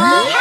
厉。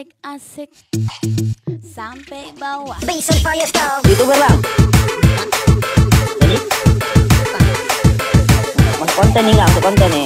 Asik, asik, asik Sampai bawah. Youtuber bang Jadi Masuk konten nih nggak? Masuk konten nih